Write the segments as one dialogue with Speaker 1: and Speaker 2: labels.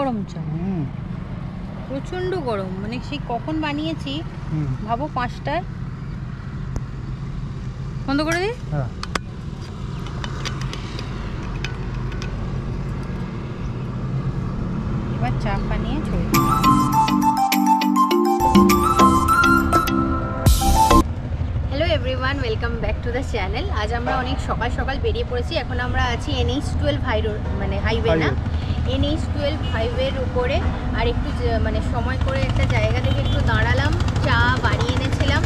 Speaker 1: গরম চা। প্রচণ্ড গরম। মানে সেই কখন বানিয়েছি ভাবো পাঁচটায়। বন্ধ করে দিই?
Speaker 2: হ্যাঁ।
Speaker 1: এবার চা বানিয়ে ছড়ি hello everyone welcome back to the channel আজ আমরা অনেক সকাল সকাল বেরিয়ে পড়েছি। এখন আমরা আছি এনএইচ টুয়েলভ হাই রোড মানে হাইওয়ে না? এনএইচ টুয়েলভ হাইওয়ের উপরে, আর একটু মানে সময় করে একটা জায়গা থেকে একটু দাঁড়ালাম, চা বানিয়ে এনেছিলাম।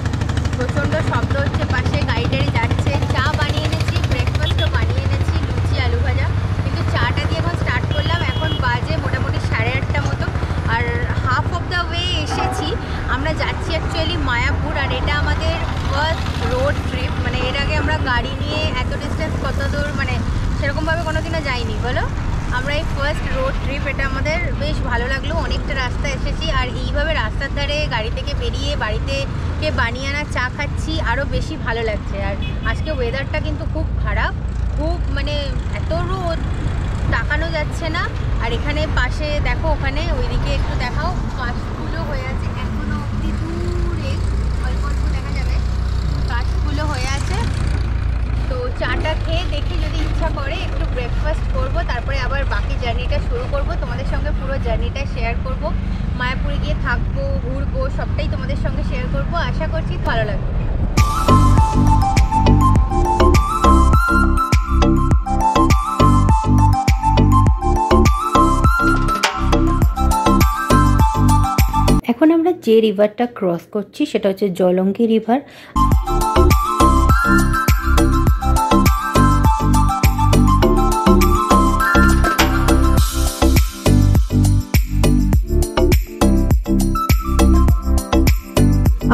Speaker 1: প্রচণ্ড শব্দ হচ্ছে, পাশে গাড়ি যাচ্ছে, চা বানিয়ে এনেছি ব্রেকফাস্টও বানিয়ে এনেছি, লুচি, আলু ভাজা। কিন্তু চাটা দিয়ে এখন স্টার্ট করলাম, এখন বাজে মোটামুটি সাড়ে আটটা মতো। আর হাফ অফ দ্য ওয়ে এসেছি, আমরা যাচ্ছি অ্যাকচুয়ালি মায়াপুর, আর এটা আমাদের ফার্স্ট রোড ট্রিপ মানে এর আগে আমরা গাড়ি নিয়ে এত ডিস্টেন্স কত দূর মানে সেরকমভাবে কোনো দিনও যাইনি, বলো? আমরা এই ফার্স্ট রোড ট্রিপ এটা আমাদের বেশ ভালো লাগল। অনেকটা রাস্তা এসেছি, আর এইভাবে রাস্তার ধারে গাড়ি থেকে বেরিয়ে বাড়িতে কে বানিয়ে আনা চা খাচ্ছি আরও বেশি ভালো লাগছে। আর আজকে ওয়েদারটা কিন্তু খুব খারাপ, খুব মানে এত রোদ, তাকানো যাচ্ছে না। আর এখানে পাশে দেখো, ওখানে ওইদিকে একটু দেখাও কাশফুলও হয়ে আছে এখনও অবধি দূরে অল্প অল্প দেখা যাবে কাশফুলও হয়ে আছে তো চাটা খেয়ে দেখি যদি ইচ্ছা করে একটু ব্রেকফাস্ট করব তারপরে আবার বাকি জার্নিটা শুরু করব তোমাদের সঙ্গে পুরো জার্নিটা শেয়ার করব। মায়াপুরে গিয়ে থাকব, ঘুরবো, সবটাই তোমাদের সঙ্গে শেয়ার করব। আশা করছি ভালো লাগবে। এখন আমরা যে রিভারটা ক্রস করছি, সেটা হচ্ছে জলঙ্গি রিভার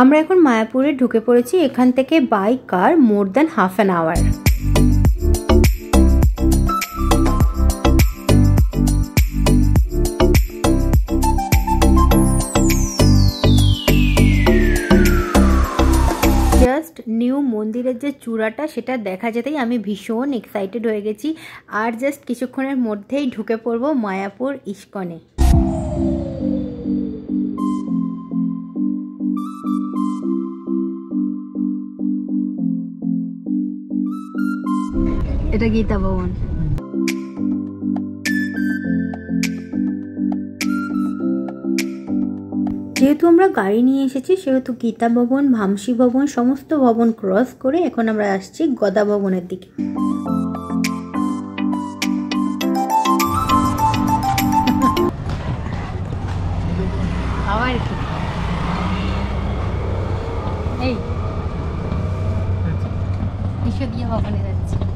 Speaker 1: আমরা এখন মায়াপুরে ঢুকে পড়েছি, এখান থেকে by car more than half an hour new মন্দিরের যে চূড়াটা, সেটা দেখা যেতেই আমি ভীষণ এক্সাইটেড হয়ে গেছি। আর জাস্ট কিছুক্ষণের মধ্যেই ঢুকে পড়ব মায়াপুর ইস্কনে। এটা গীতা ভবন। যেহেতু আমরা গাড়ি নিয়ে এসেছি সেহেতু গীতা ভবন ভামসী ভবন সমস্ত ভবন ক্রস করে এখন আমরা আসছি গদা ভবনের দিকে। আবার কি এই। ঈশ্বরদীয় ভবনে যাচ্ছি।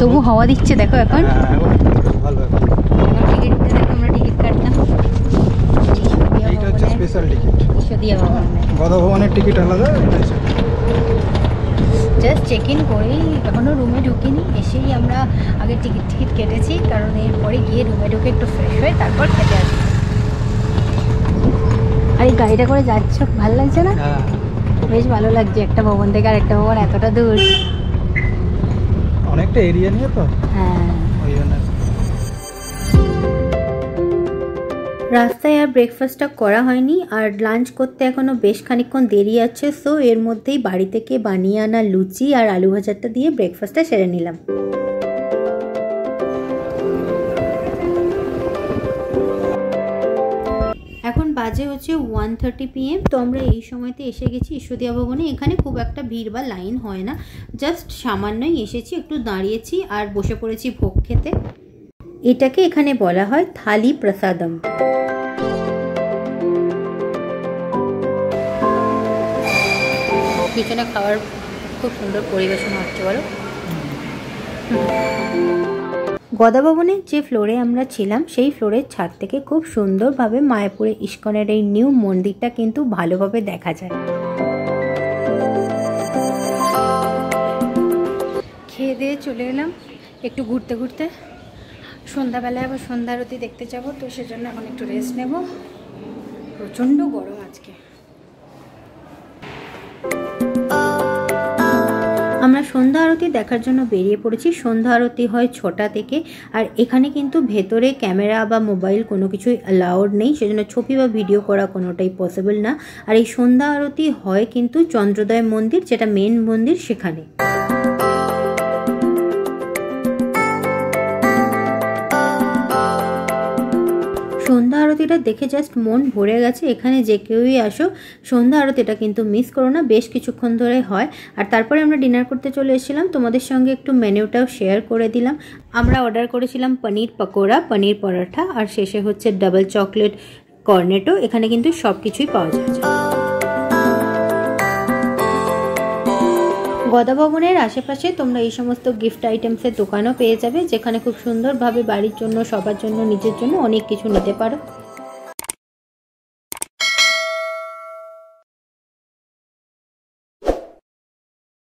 Speaker 1: তবু হাওয়া দিচ্ছে দেখো এখন।
Speaker 2: হ্যাঁ, ভালো
Speaker 1: টিকিট দেখো আমরা টিকিট কাটলাম।
Speaker 2: এইটা হচ্ছে স্পেশাল টিকিট। গদা ভবনের টিকিট আলাদা
Speaker 1: জাস্ট চেক ইন করেই এখনও রুমে ঢুকিনি এসেই আমরা আগে টিকিট টিকিট কেটেছি কারণ এরপরে গিয়ে রুমে ঢুকে একটু ফ্রেশ হয়ে তারপর খেতে আসব। আর এই গাড়িটা করে যাচ্ছ? ভালো লাগছে না?
Speaker 2: হ্যাঁ।
Speaker 1: বেশ ভালো লাগছে একটা ভবন থেকে আর একটা ভবন এতটা দূর।
Speaker 2: অনেকটা এরিয়া নিয়ে তো?
Speaker 1: হ্যাঁ।
Speaker 2: ওই জন্য।
Speaker 1: রাস্তায় আর ব্রেকফাস্টটা করা হয়নি আর লাঞ্চ করতে এখনও বেশ খানিকক্ষণ দেরি আছে সো এর মধ্যেই বাড়ি থেকে বানিয়ে আনা লুচি আর আলু ভাজাটা দিয়ে ব্রেকফাস্টটা সেরে নিলাম। বাজে হচ্ছে ওয়ান থার্টি পিএম তো আমরা এই সময়তে এসে গেছি ঈশ্বরদিয়া ভবনে। এখানে খুব একটা ভিড় বা লাইন হয় না। জাস্ট সামান্যই এসেছি একটু দাঁড়িয়েছি আর বসে পড়েছি ভোগ খেতে। এটাকে এখানে বলা হয় থালি প্রসাদম। পিছনে খাওয়ার খুব সুন্দর পরিবেশন হচ্ছে বলো। গদা ভবনের যে ফ্লোরে আমরা ছিলাম, সেই ফ্লোরের ছাদ থেকে খুব সুন্দরভাবে মায়াপুরে ইস্কনের এই নিউ মন্দিরটা কিন্তু ভালোভাবে দেখা যায়। খেয়ে দিয়ে চলে এলাম। একটু ঘুরতে ঘুরতে। সন্ধ্যাবেলায় আবার সন্ধ্যা আরতি দেখতে যাব, তো সেজন্য এখন একটু রেস্ট নেব। প্রচণ্ড গরম আজকে। আমরা সন্ধ্যা আরতি দেখার জন্য বেরিয়ে পড়েছি। সন্ধ্যা আরতি হয় ছটা থেকে, আর এখানে কিন্তু ভেতরে ক্যামেরা বা মোবাইল কোনো কিছুই অ্যালাউড নেই, সেজন্য ছবি বা ভিডিও করা কোনোটাই পসিবল না। আর এই সন্ধ্যা আরতি হয় কিন্তু চন্দ্রোদয় মন্দির, যেটা মেন মন্দির সেখানে। সন্ধ্যা আরতিটা দেখে জাস্ট মন ভরে গেছে, এখানে যে কেউই আসো, সন্ধ্যা আরতিটা কিন্তু মিস করো না, বেশ কিছুক্ষণ ধরে হয়। আর তারপরে আমরা ডিনার করতে চলে এসেছিলাম, তোমাদের সঙ্গে একটু মেনুটাও শেয়ার করে দিলাম। আমরা অর্ডার করেছিলাম পনির পকোড়া, পনির পরোটা, আর শেষে হচ্ছে ডাবল চকলেট কর্নেটো এখানে কিন্তু সব কিছুই পাওয়া যাচ্ছে গদা ভবনের আশেপাশে তোমরা এই সমস্ত গিফট আইটেমসের দোকানও পেয়ে যাবে, যেখানে খুব সুন্দরভাবে বাড়ির জন্য, সবার জন্য, নিজের জন্য অনেক কিছু নিতে পারো।